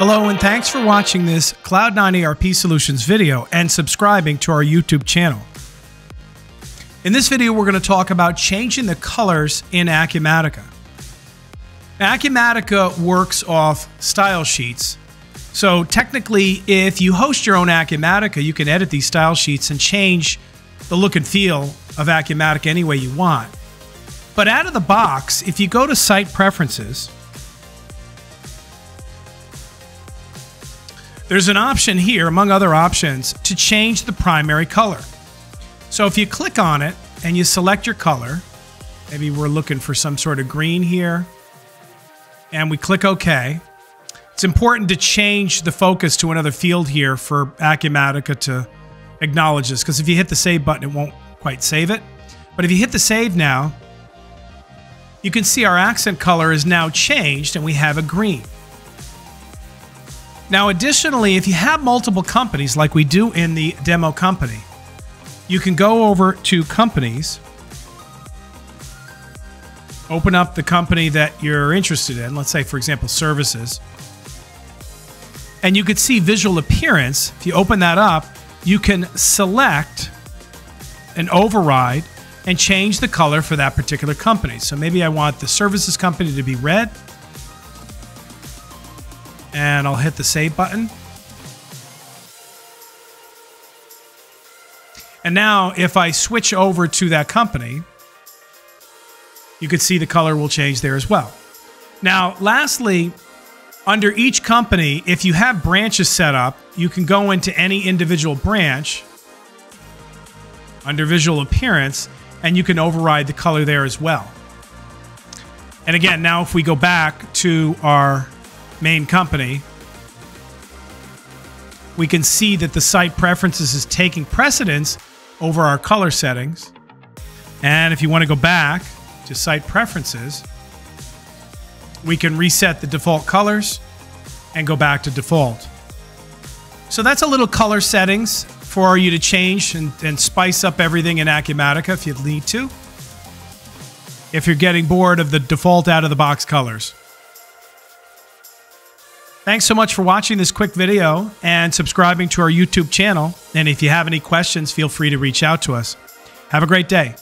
Hello, and thanks for watching this Cloud9 ERP Solutions video and subscribing to our YouTube channel. In this video, we're going to talk about changing the colors in Acumatica. Acumatica works off style sheets. So technically, if you host your own Acumatica, you can edit these style sheets and change the look and feel of Acumatica any way you want. But out of the box, if you go to Site Preferences, there's an option here, among other options, to change the primary color. So if you click on it and you select your color, maybe we're looking for some sort of green here, and we click OK. It's important to change the focus to another field here for Acumatica to acknowledge this, because if you hit the save button, it won't quite save it. But if you hit the save now, you can see our accent color is now changed and we have a green. Now, additionally, if you have multiple companies like we do in the demo company, you can go over to companies, open up the company that you're interested in, let's say, for example, services, and you could see visual appearance. If you open that up, you can select an override and change the color for that particular company. So maybe I want the services company to be red. And I'll hit the save button. And now if I switch over to that company, you can see the color will change there as well. Now, lastly, under each company, if you have branches set up, you can go into any individual branch under visual appearance and you can override the color there as well. And again, now if we go back to our main company, we can see that the site preferences is taking precedence over our color settings. And if you want to go back to site preferences, we can reset the default colors and go back to default. So that's a little color settings for you to change and, and spice up everything in Acumatica if you need to. If you're getting bored of the default out of the box colors. Thanks so much for watching this quick video and subscribing to our YouTube channel. And if you have any questions, feel free to reach out to us. Have a great day.